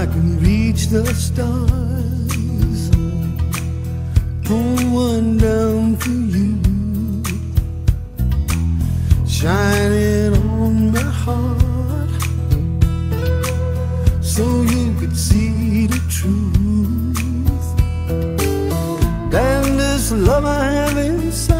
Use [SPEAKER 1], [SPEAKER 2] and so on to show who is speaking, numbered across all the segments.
[SPEAKER 1] I can reach the stars, pull one down for you, shining on my heart, so you could see the truth. And this love I have inside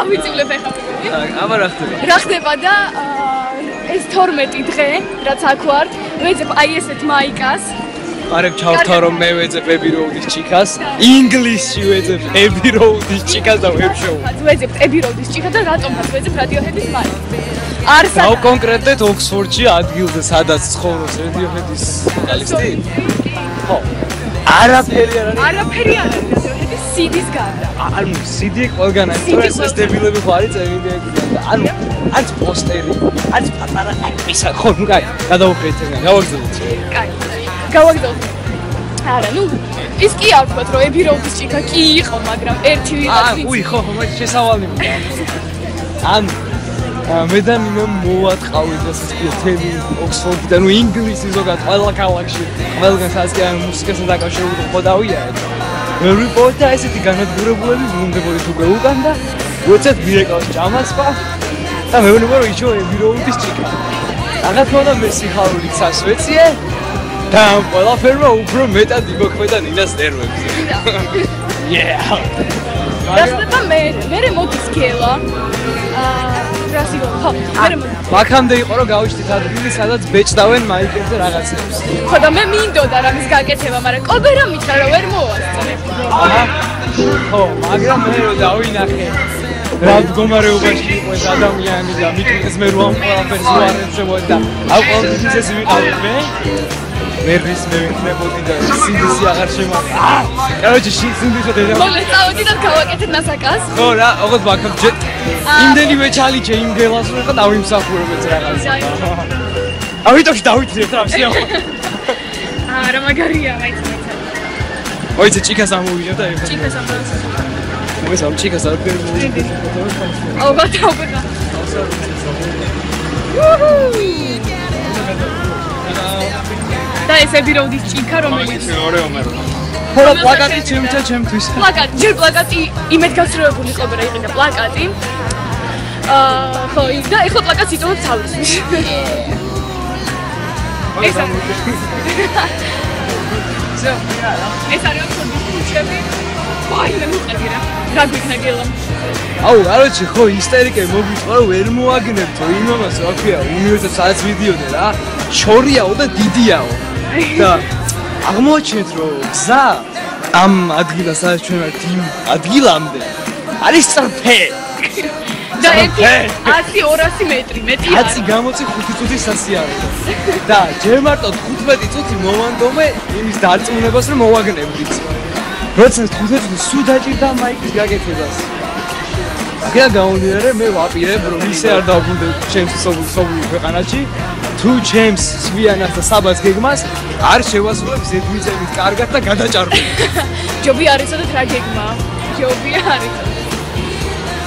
[SPEAKER 2] აა ვიცილებ ეხლა მეგონი.
[SPEAKER 3] აბა რა ხდება?
[SPEAKER 2] რა ხდება და ეს 12 დღე რაც აქ ვარ ვეძებ აი ესეთ მაიკას.
[SPEAKER 3] არებ ჩავთვა რომ მე ვეძებ ები როუდის ჩიკას ინგლისში ვეძებ ები როუდის ჩიკას და ვებშოუ
[SPEAKER 2] ვეძებ ები როდის ჭიქა და რატომაც ვეძებ რადიოჰედის მაიკას არს
[SPEAKER 3] დაუ კონკრეტეთ ოქსფორდში ადგილზე სადაც ცხოვრობს რადიოჰედის ვოკალისტი ხო არაფერი არ არის.
[SPEAKER 2] არაფერი არ არის. CD-ს გარდა.
[SPEAKER 3] ანუ CD ყველგან არის თორე ეს დებილები ხო არის წერილი და ანუ არც პოსტერი არც პატარა ისა ხო ნუ კაი გადავუხედეთ გავაგზავნეთ
[SPEAKER 2] კაი. გავაგზავნე არა ნუ ის კი არ ვთქვათ რომ ები როდის ჭიქა კი იყო მაგრამ ერთი
[SPEAKER 3] აა
[SPEAKER 2] ვიღაც
[SPEAKER 3] უი ხო ხო მაგ შესავალი ან მე და მინო მოვატყავით ეს თემი ოქსფორდიდან ნუ ინგლისი ზოგადად ყველა ქალაქში ყველგან სადაც კი ამ მუსიკასთან დაკავშირებული ხო დავიარეთ მე ვიპოვეთ და ესეთი განადგურებულები ბრუნდებოდი თუ გეუკან და უცებ მირეკავს ჭამასპა და მე ვინმე რომ იჩო ევიროუდის ჭიკა რაღაც მოდა მე სიხარულით სასვეციე და ამ ყველაფერმა უფრო მეტად იმოქმედა ნინას ნერვებზე. Yeah.
[SPEAKER 2] და ხდება მე მე მოდის გელა აა რას იყო ხო მე
[SPEAKER 3] მაქამდე იყო რომ გავიშთით ადგილი სადაც ბეჭდავენ მაიკებზე რაღაცებს.
[SPEAKER 2] ხო და მე მინდოდა რამის გაკეთება მაგრამ კობერა მითხრა რომ ვერ მოვასწრე
[SPEAKER 3] აჰა. ხო, მაგრამ მე რომ დავინახე რა მდგომარეობაში იყო ეს ადამიანი და მითხეს მე რომ ყველაფერს რო არ ეცებოდი და ამ ყველაფერს ეს ვიყავი მე. ნერვის მე ვიქნებოდი და სინდისი აღარ შემოაყვა. აა, короче, სინდისი და
[SPEAKER 2] მოლე წავედი და გავაკეთეთ მასაკას
[SPEAKER 3] ხო რა, ოღონდ მაქამ ჯერ იმდენივე ჩალიჩე იმ გელას რომ ხა დავიმსახურებეთ რაღაც. ავიტოში დავითრეთ რა ვსიახო.
[SPEAKER 2] აა რა მაგარია მაინც მაინც
[SPEAKER 3] ოიცე ჭიქას ამოვიდა და ეხლა
[SPEAKER 2] ჭიქას ამბავს
[SPEAKER 3] ეს ამ ჭიქას არ ფერმო.
[SPEAKER 2] ალბათ ალბათ და ეს ებიროუდის ჭიქა რომელიც
[SPEAKER 3] მეორე ომერმა ხოლო პლაკატი ჩემთა ჩემთვის.
[SPEAKER 2] პლაკატი ჯერ პლაკატი იმედ გასწრებებული ყობერა იყიდა პლაკატი. აა ხო და ეხლა პლაკატს იტოვებ თავისთვის ეს ეს არის ხოდიშები ვაიმე მოყედი რა. რა გვიქნა გელა?
[SPEAKER 3] აუ რა ვიცი ხო ისტერიკე მოგვიწყო რა ვერ მოაგნებთო იმამას რა ქვია უნივერსიტეტს სადაც ვიდიოდე რა. შორიაო და დიდიაო. და აღმოჩენთ რომ გზა ამ ადგილას სადაც ჩვენ ვართ იმ ადგილამდე არის წრფე.
[SPEAKER 2] და ერთი 100 200 მეტრი მეტი არ
[SPEAKER 3] კაცი გამოცი 5 წუთის სასიარო. და ჯერ მარტო 15 წუთი მოვანდომე იმის დარწმუნებას რომ მოვაგნებდით. როცა 15 წუთი სულ დაჭირდა მაიკის გაკეთებას. აქა გამოვიდე მე ვაპირებ რომ ისე არ დავბრუნდე ჩემს სოფლ სოფლ ქვეყანაში თუ ჩემს სვიანას და საბას გეგმას არ შევასრულებ ზედმიწებით კარგად და გადაჭარბებით.
[SPEAKER 2] ჯობი არის და რა გეგმა? ჯობი არის.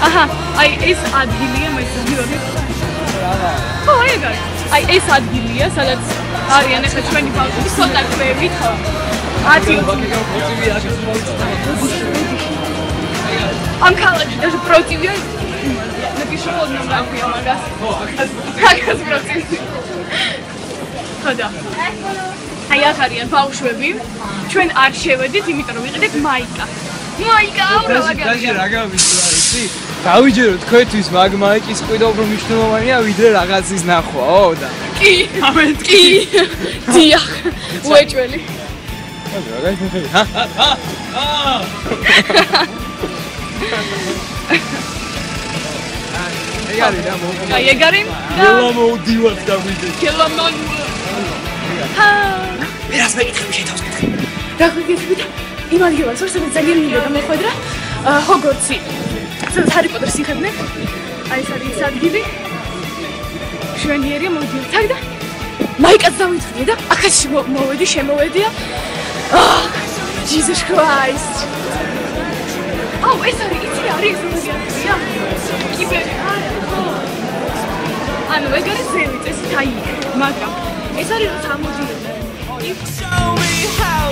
[SPEAKER 2] აჰა, აი ეს ადგილია მე ზოგიერთი. ხო, ეგ არის. აი ეს ადგილია, სადაც არიან ახლა ჩვენი ბავშვები, ცოტა კვები ხო? ათი ამ ქალაქში даже პროტივია на გიშოვნა დაგვია მაგას. მაგას პროცესი. ხოდა. აი აქ არიან ბავშვები. ჩვენ არ შევედით, იმიტომ რომ ვიყიდეთ მაიკა. მაიკა, აურა
[SPEAKER 3] მაგარი.
[SPEAKER 2] დაჟე
[SPEAKER 3] რა გამიშლა იცი? გავიჯეროთ თქვენთვის მაგ მაიკის ყიდა უფრო მნიშვნელოვანია ვიდრე რაღაცის ნახვა, ო და.
[SPEAKER 2] კი, ამეთ კი. დიახ. უეჭველი.
[SPEAKER 3] რა გაიხსენე? ჰა ჰა ჰა. არის რა მოუყვა.
[SPEAKER 2] აი ეგ არის და
[SPEAKER 3] ყველა მოვდივარ დავიჯე.
[SPEAKER 2] კელამან. ჰა.
[SPEAKER 3] ვერას მეკითხები შენ თავს მეკითხები.
[SPEAKER 2] რა გიგეთ? იმ ადგილას ვარ, სადაც ძალიან მინდა გამოხვედრა. ჰოგორცი. სადაც ჰარი პოტერს იხებდნენ. აი ეს არის ადგილი. შვენიერია მოდიოთ აქ და მაიკაც დავიწყდი და აქაც მო- მოვედი, შემოვედია. აა Jesus Christ. აუ ეს არის, იცი არის ეს მაგალითია. კიბერი. ანუ ეგ არის ზევი, წესი თაი, მაგრამ ეს არის რომ სამოდიოდა.
[SPEAKER 1] Show me how